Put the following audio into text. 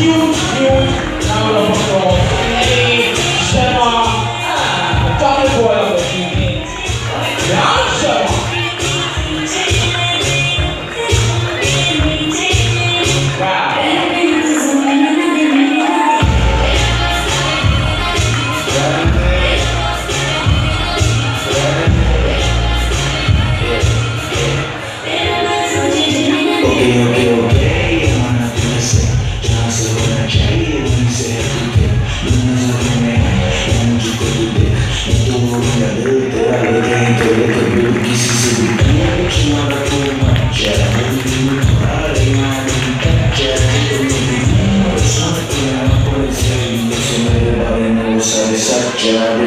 huge, huge number of applause. Shema, Dr. Boy. Okay, okay, okay, mana tulis Jangan sebenarnya cari yang bisa aku Luna sebenarnya yang juga gede Itu orangnya dete, ada yang terletak Biologi sisi sebutnya Cuma aku maca Ini hari yang ada di kaca Itu lebih Satu yang aku bisa Ini semua dari yang usah disaca Dari mahal